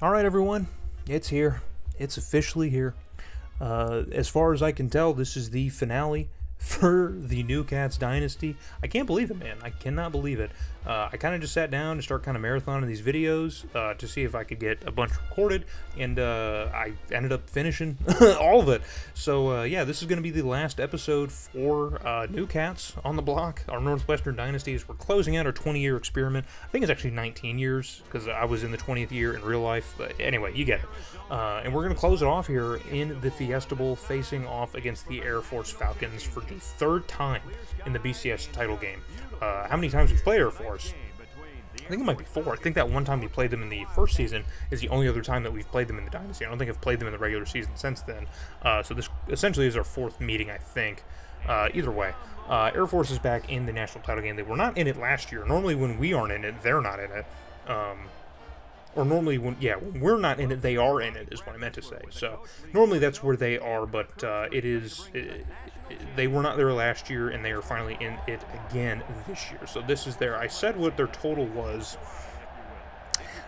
All right, everyone, it's here. It's officially here. Uh, as far as I can tell, this is the finale for the New Cats Dynasty. I can't believe it, man. I cannot believe it. Uh, I kind of just sat down to start kind of marathoning these videos uh, to see if I could get a bunch recorded, and uh, I ended up finishing all of it. So, uh, yeah, this is going to be the last episode for uh, New Cats on the block, our Northwestern Dynasties. We're closing out our 20 year experiment. I think it's actually 19 years because I was in the 20th year in real life. But anyway, you get it. Uh, and we're going to close it off here in the Fiesta Bowl, facing off against the Air Force Falcons for the third time in the BCS title game. How many times we've played Air Force? I think it might be four. I think that one time we played them in the first season is the only other time that we've played them in the Dynasty. I don't think I've played them in the regular season since then. Uh, so this essentially is our fourth meeting, I think. Uh, either way, uh, Air Force is back in the national title game. They were not in it last year. Normally, when we aren't in it, they're not in it. Um, or normally when yeah when we're not in it they are in it is what i meant to say so normally that's where they are but uh, it is they were not there last year and they are finally in it again this year so this is their i said what their total was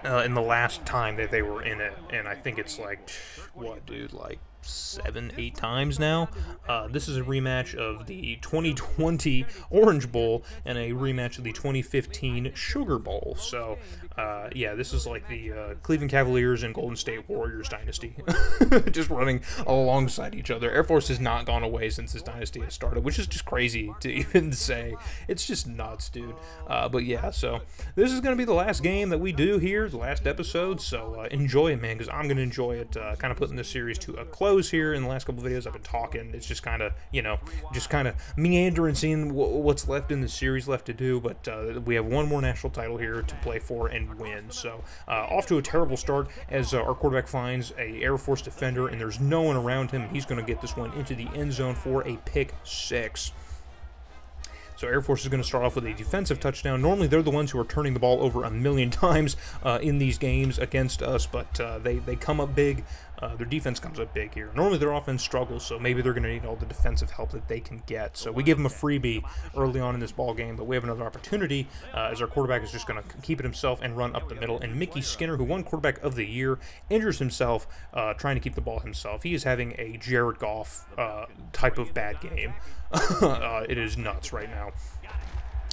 uh, in the last time that they were in it and i think it's like what dude like seven, eight times now. Uh, this is a rematch of the 2020 Orange Bowl and a rematch of the 2015 Sugar Bowl. So, uh, yeah, this is like the uh, Cleveland Cavaliers and Golden State Warriors dynasty, just running alongside each other. Air Force has not gone away since this dynasty has started, which is just crazy to even say. It's just nuts, dude. Uh, but yeah, so this is going to be the last game that we do here, the last episode. So uh, enjoy it, man, because I'm going to enjoy it. Uh, kind of putting this series to a close here in the last couple videos. I've been talking. It's just kind of, you know, just kind of meandering, seeing what's left in the series left to do. But uh, we have one more national title here to play for and win. So uh, off to a terrible start as uh, our quarterback finds a Air Force defender, and there's no one around him. He's going to get this one into the end zone for a pick six. So Air Force is going to start off with a defensive touchdown. Normally, they're the ones who are turning the ball over a million times uh, in these games against us, but uh, they, they come up big. Uh, their defense comes up big here. Normally, their offense struggles, so maybe they're going to need all the defensive help that they can get. So we give them a freebie early on in this ball game, but we have another opportunity uh, as our quarterback is just going to keep it himself and run up the middle. And Mickey Skinner, who won quarterback of the year, injures himself uh, trying to keep the ball himself. He is having a Jared Goff uh, type of bad game. it is nuts right now.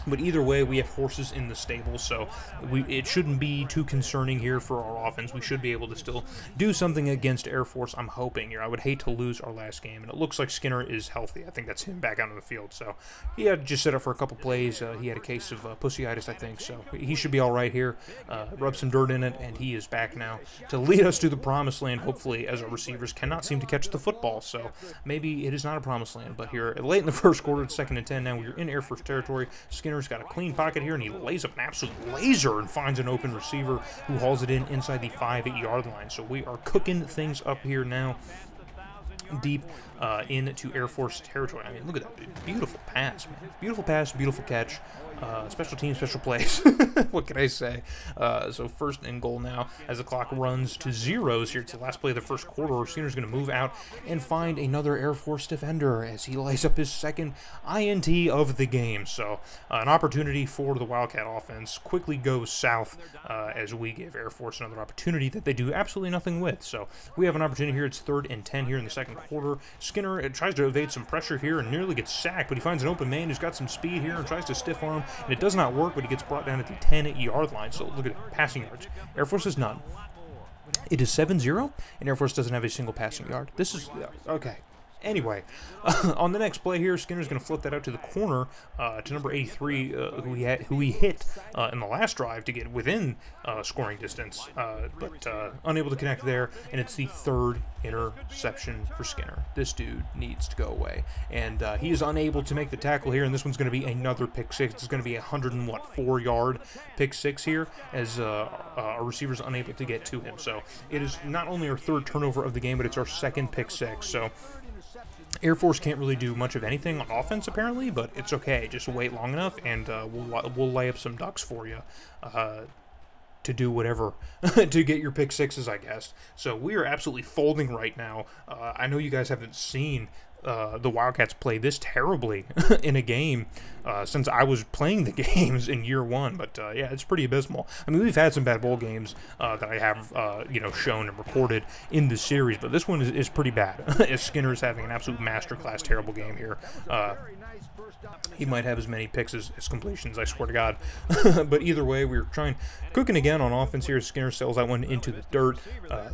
But either way, we have horses in the stable, so we, it shouldn't be too concerning here for our offense. We should be able to still do something against Air Force, I'm hoping here. I would hate to lose our last game, and it looks like Skinner is healthy. I think that's him back out on the field, so he had just set up for a couple plays. Uh, he had a case of uh, pussyitis, I think, so he should be all right here. Uh, rub some dirt in it, and he is back now to lead us to the promised land, hopefully, as our receivers cannot seem to catch the football, so maybe it is not a promised land, but here, late in the first quarter, it's second and 10 now, we're in Air Force territory. Skinner has got a clean pocket here, and he lays up an absolute laser and finds an open receiver who hauls it in inside the 5 yard line. So we are cooking things up here now deep uh, into Air Force territory. I mean, look at that beautiful pass, man. Beautiful pass, beautiful catch. Uh, special team, special plays. what can I say? Uh, so first and goal now as the clock runs to zeros here. It's the last play of the first quarter. Skinner's going to move out and find another Air Force defender as he lays up his second INT of the game. So uh, an opportunity for the Wildcat offense quickly goes south uh, as we give Air Force another opportunity that they do absolutely nothing with. So we have an opportunity here. It's third and 10 here in the second quarter. Skinner tries to evade some pressure here and nearly gets sacked, but he finds an open man who's got some speed here and tries to stiff arm and it does not work, but he gets brought down at the 10-yard line. So look at it, passing yards. Air Force is none. It is 7-0, and Air Force doesn't have a single passing yard. This is, okay. Anyway, uh, on the next play here, Skinner's going to flip that out to the corner uh, to number 83, uh, who he had, who he hit uh, in the last drive to get within uh, scoring distance, uh, but unable to connect there. And it's the third interception for Skinner. This dude needs to go away, and he is unable to make the tackle here. And this one's going to be another pick six. It's going to be a hundred and what four yard pick six here, as our receiver's unable to get to him. So it is not only our third turnover of the game, but it's our second pick six. So Air Force can't really do much of anything on offense, apparently, but it's okay. Just wait long enough, and uh, we'll, we'll lay up some ducks for you uh, to do whatever to get your pick sixes, I guess. So we are absolutely folding right now. Uh, I know you guys haven't seen uh, the Wildcats play this terribly in a game uh, since I was playing the games in year one. But uh, yeah, it's pretty abysmal. I mean, we've had some bad bowl games uh, that I have, uh, you know, shown and recorded in the series, but this one is, is pretty bad. Skinner is having an absolute masterclass, terrible game here. He might have as many picks as, as completions, I swear to God. but either way, we are trying, cooking again on offense here. Skinner sells that one into the dirt.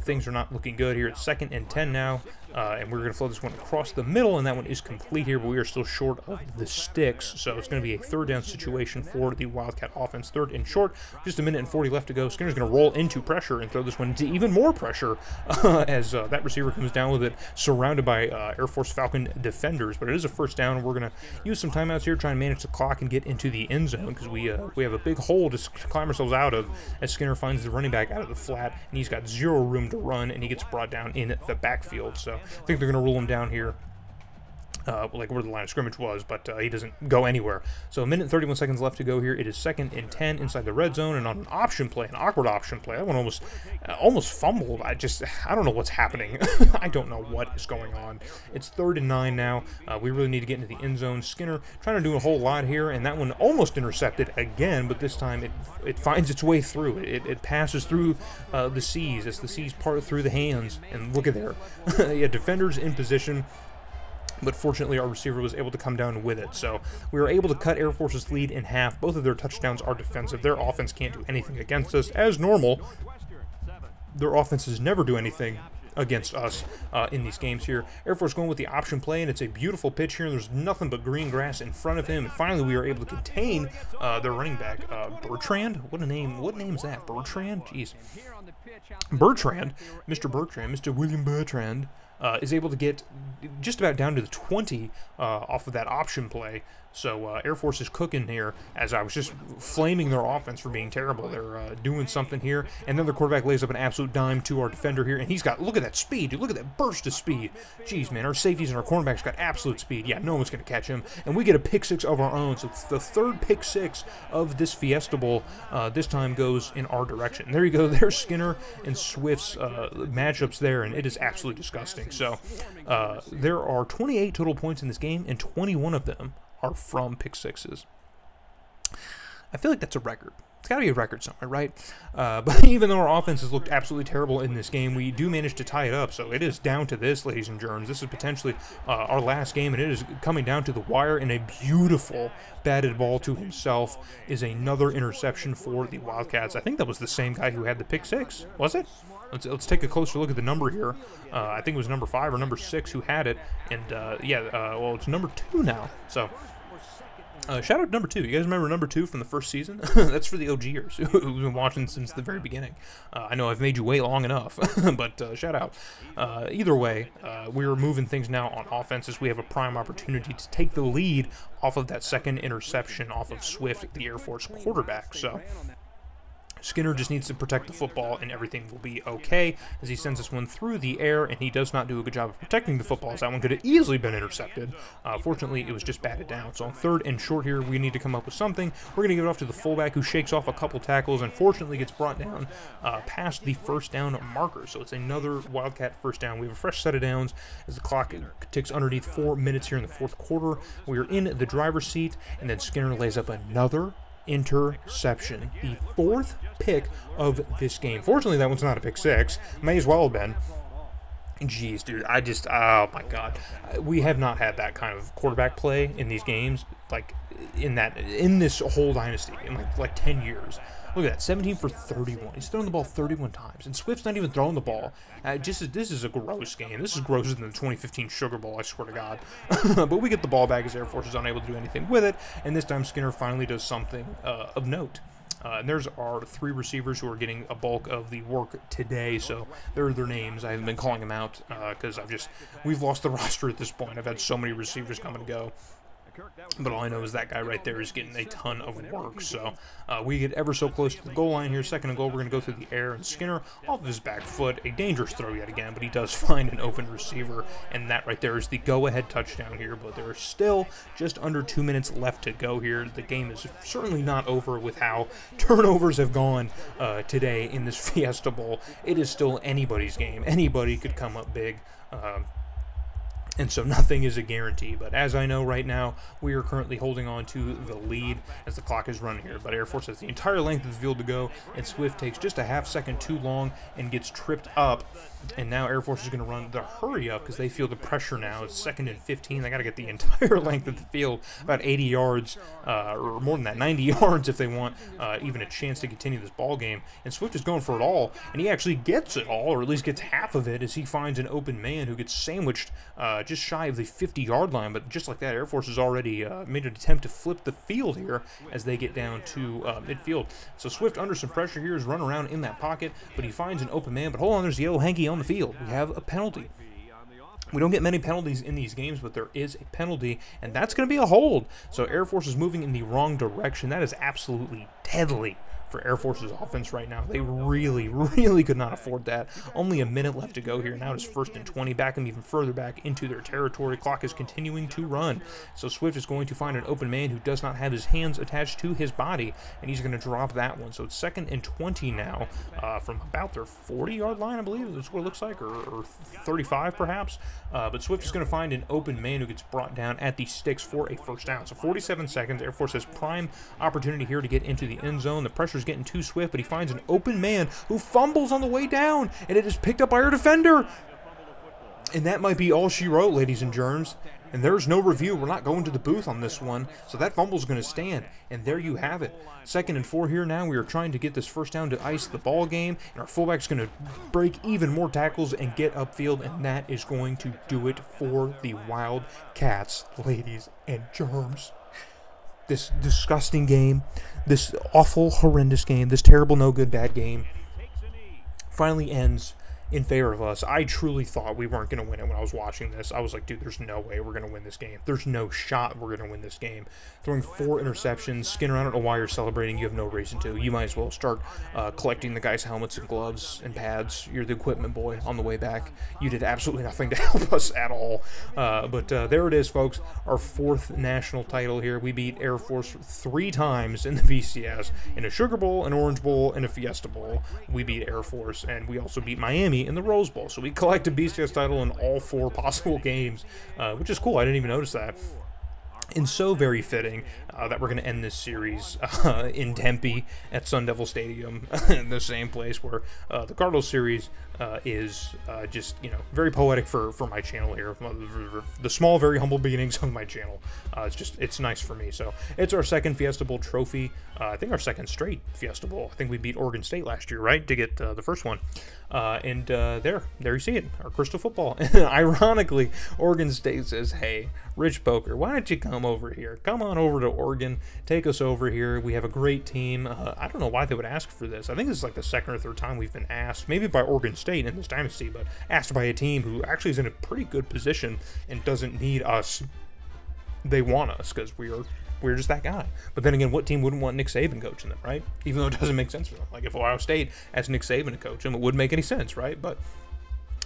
Things are not looking good here. It's second and 10 now. Uh, and we're going to float this one across the middle, and that one is complete here, but we are still short of the sticks, so it's going to be a third down situation for the Wildcat offense. Third and short, just a minute and 40 left to go. Skinner's going to roll into pressure and throw this one into even more pressure uh, as uh, that receiver comes down with it, surrounded by uh, Air Force Falcon defenders, but it is a first down. We're going to use some timeouts here, try and manage the clock and get into the end zone because we, uh, we have a big hole to climb ourselves out of as Skinner finds the running back out of the flat, and he's got zero room to run, and he gets brought down in the backfield, so I think they're going to rule him down here. Uh, like where the line of scrimmage was, but uh, he doesn't go anywhere. So a minute and 31 seconds left to go here. It is second and 10 inside the red zone, and on an option play, an awkward option play. That one almost, uh, almost fumbled. I just, I don't know what's happening. I don't know what is going on. It's third and nine now. Uh, we really need to get into the end zone. Skinner trying to do a whole lot here, and that one almost intercepted again, but this time it it finds its way through. It, it passes through uh, the seas as the seas part through the hands, and look at there. yeah, defenders in position but fortunately our receiver was able to come down with it. So we were able to cut Air Force's lead in half. Both of their touchdowns are defensive. Their offense can't do anything against us. As normal, their offenses never do anything against us uh, in these games here. Air Force going with the option play, and it's a beautiful pitch here. And There's nothing but green grass in front of him, and finally we were able to contain uh, their running back, uh, Bertrand. What a name! What name is that? Bertrand? Jeez. Bertrand, Mr. Bertrand, Mr. William Bertrand uh, is able to get just about down to the 20 uh, off of that option play. So uh, Air Force is cooking here as I was just flaming their offense for being terrible. They're uh, doing something here, and then the quarterback lays up an absolute dime to our defender here, and he's got look at that speed, dude. Look at that burst of speed. Jeez, man, our safeties and our cornerbacks got absolute speed. Yeah, no one's gonna catch him, and we get a pick six of our own. So the third pick six of this Fiesta Bowl. Uh, this time goes in our direction. There you go. There's Skinner and Swift's uh, matchups there, and it is absolutely disgusting. So uh, there are 28 total points in this game, and 21 of them are from pick sixes. I feel like that's a record. It's got to be a record somewhere, right? Uh, but even though our offense has looked absolutely terrible in this game, we do manage to tie it up. So it is down to this, ladies and germs. This is potentially uh, our last game, and it is coming down to the wire. And a beautiful batted ball to himself is another interception for the Wildcats. I think that was the same guy who had the pick six, was it? Let's, let's take a closer look at the number here. Uh, I think it was number five or number six who had it, and uh, yeah, uh, well, it's number two now. So uh, shout out number two. You guys remember number two from the first season? That's for the OGers who've been watching since the very beginning. Uh, I know I've made you wait long enough, but uh, shout out. Uh, either way, uh, we're moving things now on offenses. We have a prime opportunity to take the lead off of that second interception off of Swift, the Air Force quarterback. So Skinner just needs to protect the football and everything will be okay as he sends this one through the air and he does not do a good job of protecting the football as that one could have easily been intercepted. Uh, fortunately, it was just batted down. So on third and short here, we need to come up with something. We're going to give it off to the fullback who shakes off a couple tackles and fortunately gets brought down uh, past the first down marker. So it's another Wildcat first down. We have a fresh set of downs as the clock ticks underneath four minutes here in the fourth quarter. We are in the driver's seat and then Skinner lays up another interception. The fourth pick of this game. Fortunately, that one's not a pick six. May as well have been. Jeez, dude, I just, oh my god. We have not had that kind of quarterback play in these games, like, in that, in this whole dynasty, in like, like 10 years. Look at that, 17 for 31. He's thrown the ball 31 times, and Swift's not even throwing the ball. Uh, just this is a gross game. This is grosser than the 2015 Sugar Bowl. I swear to God. but we get the ball back as Air Force is unable to do anything with it, and this time Skinner finally does something uh, of note. Uh, and there's our three receivers who are getting a bulk of the work today. So there are their names. I haven't been calling them out because uh, I've just we've lost the roster at this point. I've had so many receivers come and go. But all I know is that guy right there is getting a ton of work. So uh, we get ever so close to the goal line here. Second and goal, we're going to go through the air. And Skinner off of his back foot. A dangerous throw yet again, but he does find an open receiver. And that right there is the go-ahead touchdown here. But there are still just under two minutes left to go here. The game is certainly not over with how turnovers have gone uh, today in this Fiesta Bowl. It is still anybody's game. Anybody could come up big. Uh, and so nothing is a guarantee. But as I know right now, we are currently holding on to the lead as the clock is running here. But Air Force has the entire length of the field to go, and Swift takes just a half second too long and gets tripped up. And now Air Force is going to run the hurry up because they feel the pressure now. It's second and 15. They got to get the entire length of the field, about 80 yards, uh, or more than that, 90 yards if they want uh, even a chance to continue this ball game. And Swift is going for it all, and he actually gets it all, or at least gets half of it, as he finds an open man who gets sandwiched uh, just shy of the 50-yard line. But just like that, Air Force has already uh, made an attempt to flip the field here as they get down to uh, midfield. So Swift under some pressure here is run around in that pocket, but he finds an open man. But hold on, there's yellow hanky on the field. We have a penalty. We don't get many penalties in these games, but there is a penalty, and that's going to be a hold. So Air Force is moving in the wrong direction. That is absolutely deadly for Air Force's offense right now. They really, really could not afford that. Only a minute left to go here. Now it's first and 20, back them even further back into their territory. Clock is continuing to run. So Swift is going to find an open man who does not have his hands attached to his body, and he's going to drop that one. So it's second and 20 now uh, from about their 40-yard line, I believe. That's what it looks like, or, or 35 perhaps. Uh, but Swift is going to find an open man who gets brought down at the sticks for a first down. So 47 seconds. Air Force has prime opportunity here to get into the end zone. The getting too swift, but he finds an open man who fumbles on the way down, and it is picked up by our defender. And that might be all she wrote, ladies and germs. And there's no review. We're not going to the booth on this one. So that fumble's going to stand. And there you have it. Second and four here now. We are trying to get this first down to ice the ball game. And our fullback's going to break even more tackles and get upfield. And that is going to do it for the Wildcats, ladies and germs this disgusting game, this awful, horrendous game, this terrible, no good, bad game finally ends in favor of us. I truly thought we weren't going to win it when I was watching this. I was like, dude, there's no way we're going to win this game. There's no shot we're going to win this game. Throwing four interceptions, Skinner, I don't know why you're celebrating. You have no reason to. You might as well start uh, collecting the guys' helmets and gloves and pads. You're the equipment boy on the way back. You did absolutely nothing to help us at all. Uh, but uh, there it is, folks. Our fourth national title here. We beat Air Force three times in the BCS in a Sugar Bowl, an Orange Bowl, and a Fiesta Bowl. We beat Air Force, and we also beat Miami in the Rose Bowl. So we collect a BCS title in all four possible games, uh, which is cool. I didn't even notice that and so very fitting uh, that we're going to end this series uh, in Tempe at Sun Devil Stadium, in the same place where uh, the Cardinals series uh, is uh, just you know very poetic for for my channel here. The small, very humble beginnings of my channel. Uh, it's just it's nice for me. So it's our second Fiesta Bowl trophy. I think our second straight Fiesta Bowl. I think we beat Oregon State last year, right, to get the first one. and there, there you see it, our crystal football. Ironically, Oregon State says, "Hey, Rich poker why don't you come over here? Come on over to Oregon, take us over here. We have a great team. Uh, I don't know why they would ask for this. I think this is like the second or third time we've been asked, maybe by Oregon State in this dynasty, but asked by a team who actually is in a pretty good position and doesn't need us. They want us because we are we're just that guy. But then again, what team wouldn't want Nick Saban coaching them, right? Even though it doesn't make sense for them. Like if Ohio State has Nick Saban to coach them, it wouldn't make any sense, right? But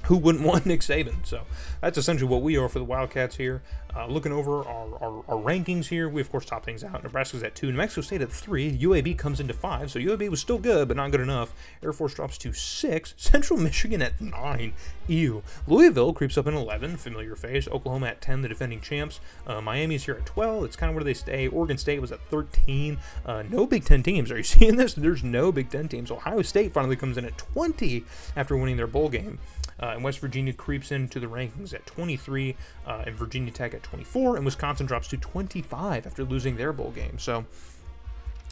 who wouldn't want Nick Saban? So that's essentially what we are for the Wildcats here. Uh, looking over our, our, our, rankings here, we of course top things out. Nebraska's at two, New Mexico State at three, UAB comes into five, so UAB was still good, but not good enough. Air Force drops to six, Central Michigan at nine, ew. Louisville creeps up in 11, familiar face. Oklahoma at 10, the defending champs. Uh, Miami's here at 12, it's kind of where they stay. Oregon State was at 13. Uh, no Big Ten teams. Are you seeing this? There's no Big Ten teams. Ohio State finally comes in at 20 after winning their bowl game. Uh, and West Virginia creeps into the rankings at 23, uh, and Virginia Tech at 24, and Wisconsin drops to 25 after losing their bowl game. So,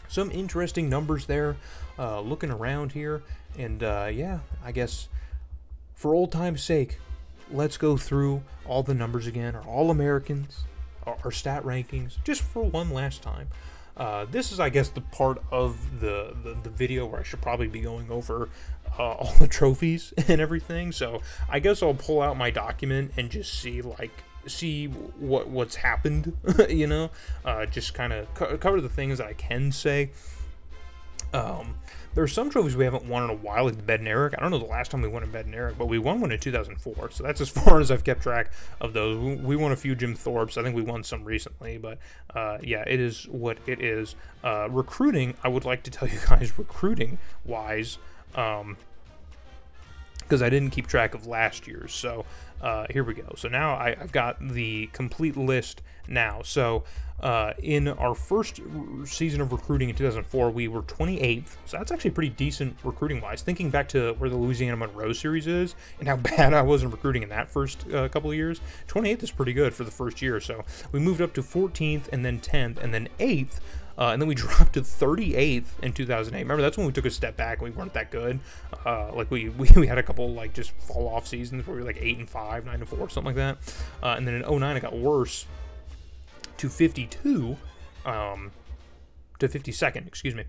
some interesting numbers there. Uh, looking around here, and uh, yeah, I guess for old time's sake, let's go through all the numbers again, our All Americans, our, our stat rankings, just for one last time. Uh, this is, I guess, the part of the, the, the, video where I should probably be going over uh, all the trophies and everything. So I guess I'll pull out my document and just see like see what what's happened. you know, uh, just kind of co- cover the things that I can say. Um, there are some trophies we haven't won in a while, like the Bednarik. I don't know the last time we won a Bednarik, but we won one in 2004. So that's as far as I've kept track of those. We won a few Jim Thorpes. I think we won some recently, but uh, yeah, it is what it is. Uh, recruiting, I would like to tell you guys, recruiting wise, um, because I didn't keep track of last year's. So uh, here we go. So now I, have got the complete list now. So uh, in our first season of recruiting in 2004, we were 28th. So that's actually pretty decent recruiting wise. Thinking back to where the Louisiana Monroe series is and how bad I was in recruiting in that first uh, couple of years, 28th is pretty good for the first year. So we moved up to 14th and then 10th and then 8th. Uh, and then we dropped to 38th in 2008. Remember, that's when we took a step back we weren't that good. Uh, like we, we, we had a couple like just fall off seasons where we were like eight and five, nine and four, something like that. Uh, and then in 09 it got worse to 52. Um, to 52nd, excuse me.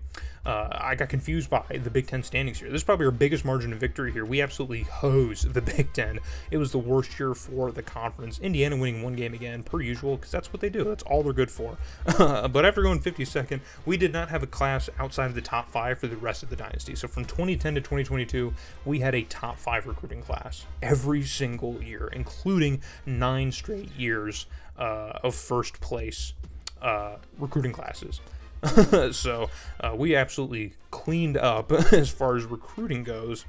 Uh, I got confused by the Big Ten standings here. This is probably our biggest margin of victory here. We absolutely hose the Big Ten. It was the worst year for the conference. Indiana winning one game again, per usual, because that's what they do. That's all they're good for. but after going 52nd, we did not have a class outside of the top five for the rest of the dynasty. So from 2010 to 2022, we had a top five recruiting class every single year, including nine straight years uh, of first place uh, recruiting classes. so uh, we absolutely cleaned up as far as recruiting goes.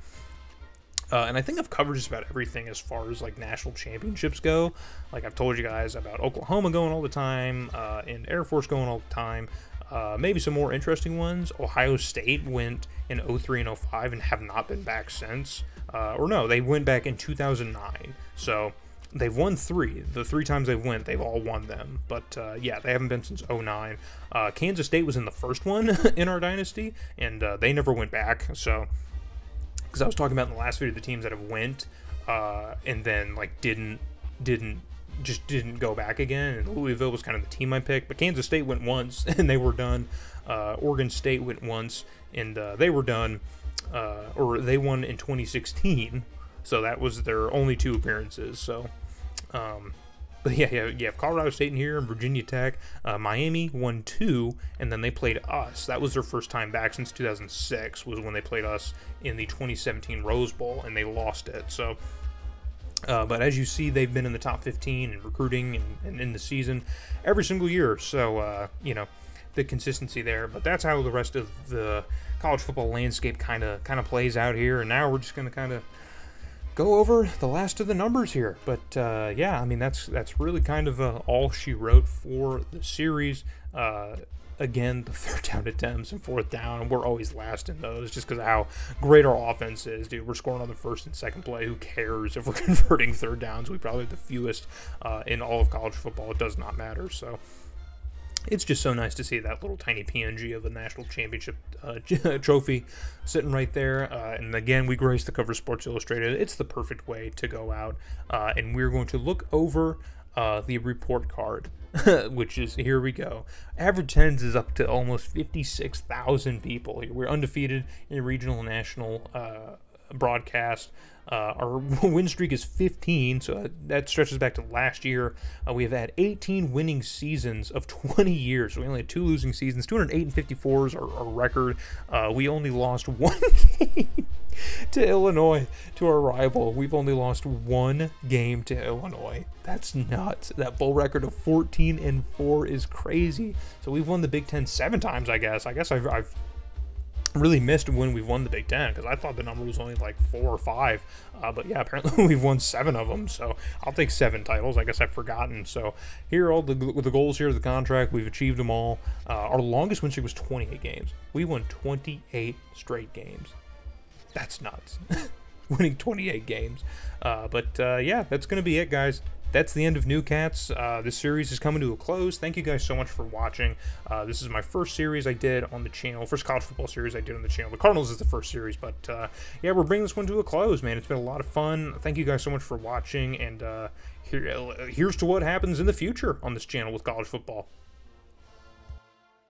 Uh, and I think I've covered just about everything as far as like national championships go. Like I've told you guys about Oklahoma going all the time, uh, and Air Force going all the time. Uh, maybe some more interesting ones. Ohio State went in 03 and 05 and have not been back since. Uh, or no, they went back in 2009. So they've won three. The three times they've went, they've all won them. But uh, yeah, they haven't been since 09. Uh, Kansas State was in the first one in our dynasty, and uh, they never went back. So, because I was talking about in the last video the teams that have went uh, and then like didn't didn't just didn't go back again. And Louisville was kind of the team I picked, but Kansas State went once and they were done. Uh, Oregon State went once and uh, they were done, or they won in 2016. So that was their only two appearances. So um, but yeah, yeah, you have Colorado State in here and Virginia Tech. Uh, Miami won two, and then they played us. That was their first time back since 2006. Was when they played us in the 2017 Rose Bowl, and they lost it. So, uh, but as you see, they've been in the top 15 in recruiting and, and in the season every single year. So uh, you know the consistency there. But that's how the rest of the college football landscape kind of kind of plays out here. And now we're just going to kind of go over the last of the numbers here. But uh, yeah, I mean that's that's really kind of uh, all she wrote for the series. Uh, again, the third down attempts and fourth down, we're always last in those just because of how great our offense is, dude. We're scoring on the first and second play. Who cares if we're converting third downs? We probably have the fewest uh, in all of college football. It does not matter. So it's just so nice to see that little tiny PNG of the national championship uh, trophy sitting right there. Uh, and again, we grace the cover Sports Illustrated. It's the perfect way to go out. Uh, and we're going to look over uh, the report card, which is here we go. Average attendance is up to almost 56,000 people. Here. We're undefeated in regional and national uh, broadcast. Uh, our win streak is 15, so that stretches back to last year. Uh, we have had 18 winning seasons of 20 years. So we only had two losing seasons. 208 and 54 is our, our record. Uh, we only lost one game to Illinois, to our rival. We've only lost one game to Illinois. That's nuts. That bowl record of 14 and 4 is crazy. So we've won the Big Ten seven times, I guess. I guess I've, I've really missed when we've won the Big Ten because I thought the number was only like four or five. Uh, but yeah, apparently we've won seven of them. So I'll take seven titles. I guess I've forgotten. So here are all the, the goals here the contract. We've achieved them all. Uh, our longest win streak was 28 games. We won 28 straight games. That's nuts. Winning 28 games. Uh, but uh, yeah, that's going to be it, guys that's the end of New Cats. Uh, this series is coming to a close. Thank you guys so much for watching. Uh, this is my first series I did on the channel, first college football series I did on the channel. The Cardinals is the first series, but uh, yeah, we're bringing this one to a close, man. It's been a lot of fun. Thank you guys so much for watching, and uh, here, uh, here's to what happens in the future on this channel with college football.